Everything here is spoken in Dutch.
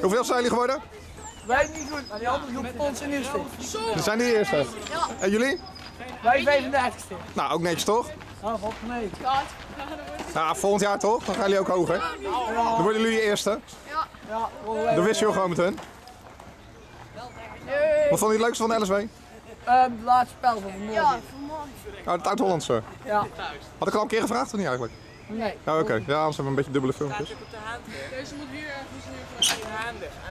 Hoeveel zijn jullie geworden? Wij niet goed, maar die andere groep ons in eerste. We zijn de eerste. En jullie? Wij 35ste. Nou, ook netjes toch? Nou, valt mee. Nou, volgend jaar toch? Dan gaan jullie ook hoger. Dan worden jullie de eerste. Ja, wel, Dan wist je wel gewoon met hun. Wat vond je het leukste van de LSW? Ehm, het laatste spel van vanmorgen. Ja, Nou, het Oud-Hollandse. Ja. Had ik al een keer gevraagd of niet eigenlijk? Nee. Ja, oké. Ja, anders hebben we een beetje dubbele filmpjes. Deze moet hier ergens neer.